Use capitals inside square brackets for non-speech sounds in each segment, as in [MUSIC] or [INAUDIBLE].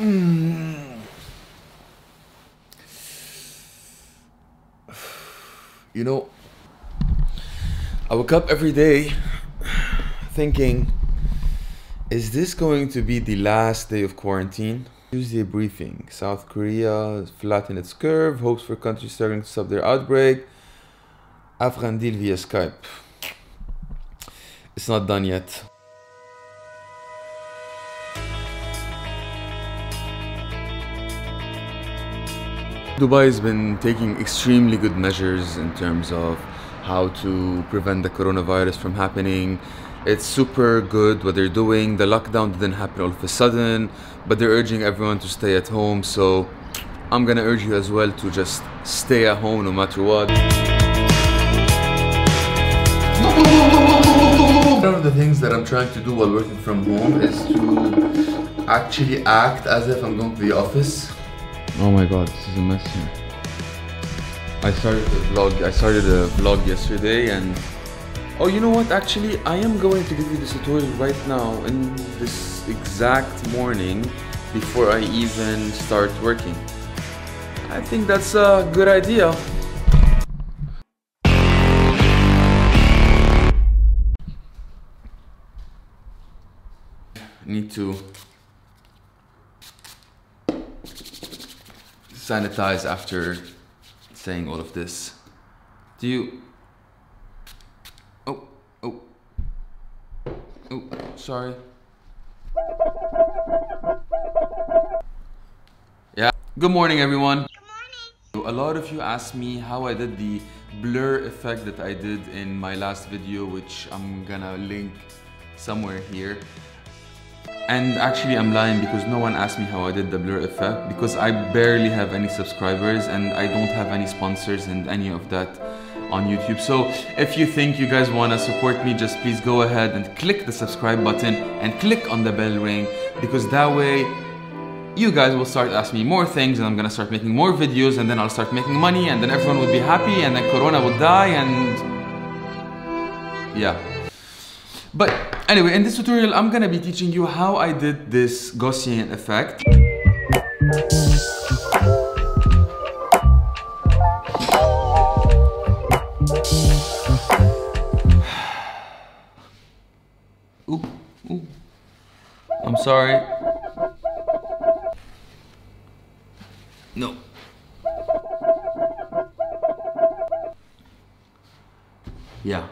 Hmm. You know, I wake up every day thinking, is this going to be the last day of quarantine? Tuesday briefing. South Korea flattened its curve, hopes for countries starting to stop their outbreak. Afghan deal via Skype. It's not done yet. Dubai has been taking extremely good measures in terms of how to prevent the coronavirus from happening. It's super good what they're doing. The lockdown didn't happen all of a sudden, but they're urging everyone to stay at home. So I'm gonna urge you as well to just stay at home no matter what. One of the things that I'm trying to do while working from home is to actually act as if I'm going to the office. Oh my god, this is a mess here. I started a vlog. I started a vlog yesterday, and oh, you know what? Actually, I am going to give you this tutorial right now in this exact morning before I even start working. I think that's a good idea. Need to sanitize after saying all of this. Do you... Oh, oh. Oh, sorry. Yeah. Good morning, everyone. Good morning. A lot of you asked me how I did the blur effect that I did in my last video, which I'm gonna link somewhere here. And actually I'm lying because no one asked me how I did the blur effect because I barely have any subscribers and I don't have any sponsors and any of that on YouTube. So if you think you guys want to support me, just please go ahead and click the subscribe button and click on the bell ring because that way you guys will start asking me more things and I'm gonna start making more videos and then I'll start making money and then everyone will be happy and then Corona will die and yeah. But anyway, in this tutorial, I'm gonna be teaching you how I did this Gaussian effect. [SIGHS] Ooh, ooh. I'm sorry. No. Yeah.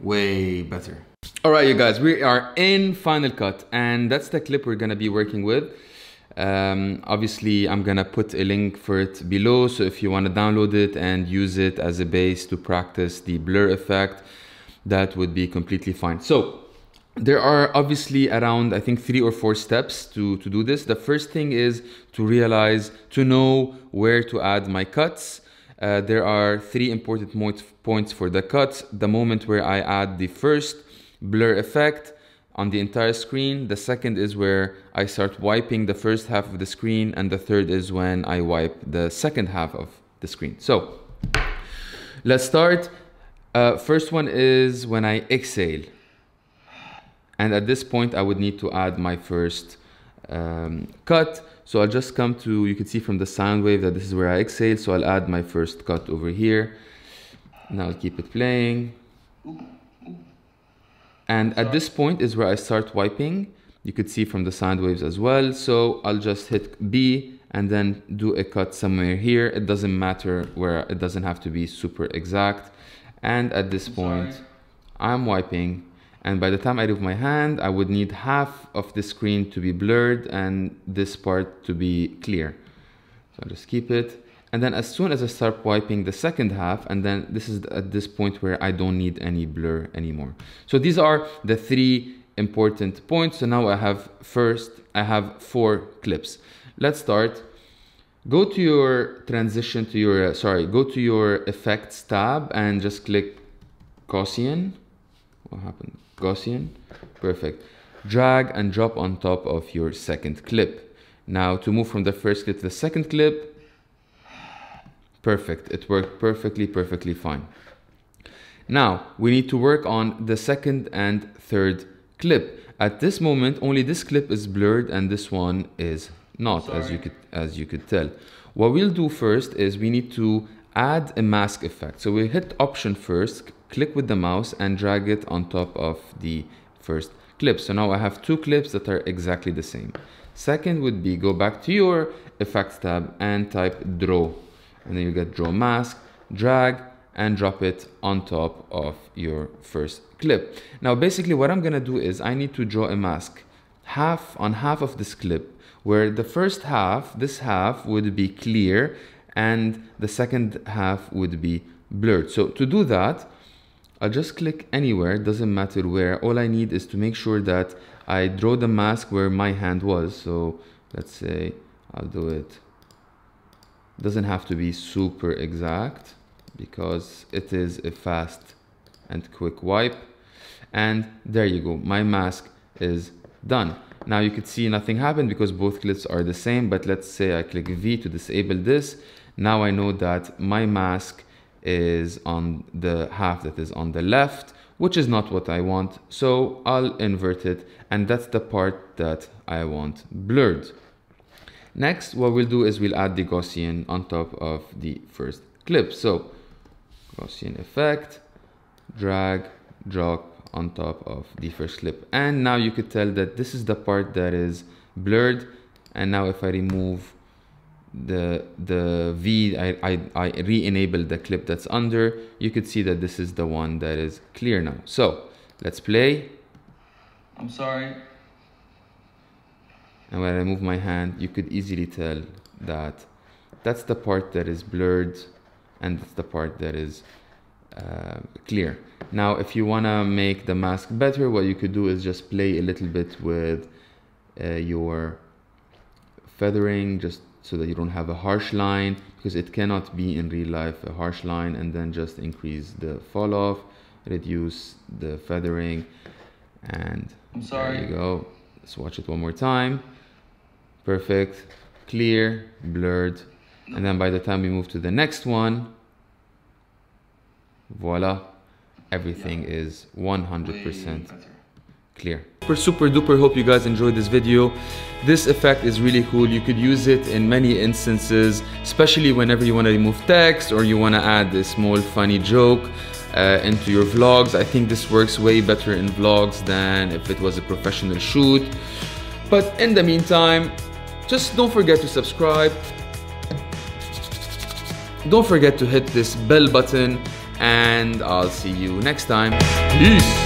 Way better. Alright you guys, we are in Final Cut and that's the clip we're gonna be working with. Um, obviously I'm gonna put a link for it below so if you want to download it and use it as a base to practice the blur effect that would be completely fine. So there are obviously around I think three or four steps to, to do this. The first thing is to realize, to know where to add my cuts. Uh, there are three important points for the cuts. The moment where I add the first blur effect on the entire screen. The second is where I start wiping the first half of the screen and the third is when I wipe the second half of the screen. So let's start. Uh, first one is when I exhale. And at this point, I would need to add my first um, cut. So I'll just come to, you can see from the sound wave that this is where I exhale. So I'll add my first cut over here. Now I'll keep it playing. And at this point is where I start wiping. You could see from the sound waves as well. So I'll just hit B and then do a cut somewhere here. It doesn't matter where, it doesn't have to be super exact. And at this point, I'm wiping. And by the time I remove my hand, I would need half of the screen to be blurred and this part to be clear. So I'll just keep it. And then as soon as I start wiping the second half, and then this is at this point where I don't need any blur anymore. So these are the three important points. So now I have first, I have four clips. Let's start. Go to your transition to your, uh, sorry, go to your effects tab and just click Gaussian. What happened? Gaussian. Perfect. Drag and drop on top of your second clip. Now to move from the first clip to the second clip, Perfect. It worked perfectly, perfectly fine. Now, we need to work on the second and third clip. At this moment, only this clip is blurred and this one is not as you could as you could tell. What we'll do first is we need to add a mask effect. So we hit option first, click with the mouse and drag it on top of the first clip. So now I have two clips that are exactly the same. Second would be go back to your effects tab and type draw. And then you get draw mask, drag and drop it on top of your first clip. Now basically what I'm gonna do is I need to draw a mask half on half of this clip where the first half, this half would be clear and the second half would be blurred. So to do that, I'll just click anywhere, doesn't matter where. All I need is to make sure that I draw the mask where my hand was. So let's say I'll do it. Doesn't have to be super exact because it is a fast and quick wipe. And there you go, my mask is done. Now you could see nothing happened because both clips are the same, but let's say I click V to disable this. Now I know that my mask is on the half that is on the left, which is not what I want. So I'll invert it and that's the part that I want blurred. Next, what we'll do is we'll add the Gaussian on top of the first clip. So Gaussian effect, drag, drop on top of the first clip. And now you could tell that this is the part that is blurred. And now if I remove the the V, I, I, I re-enable the clip that's under, you could see that this is the one that is clear now. So let's play. I'm sorry. And when I move my hand, you could easily tell that that's the part that is blurred and that's the part that is uh, clear. Now, if you want to make the mask better, what you could do is just play a little bit with uh, your feathering just so that you don't have a harsh line because it cannot be in real life a harsh line and then just increase the fall off reduce the feathering and I'm sorry. there you go let's watch it one more time perfect. Clear blurred. And then by the time we move to the next one voila everything is 100% clear. Super super duper hope you guys enjoyed this video. This effect is really cool. You could use it in many instances especially whenever you want to remove text or you want to add a small funny joke uh, into your vlogs. I think this works way better in vlogs than if it was a professional shoot. But in the meantime just don't forget to subscribe don't forget to hit this bell button and I'll see you next time. Peace!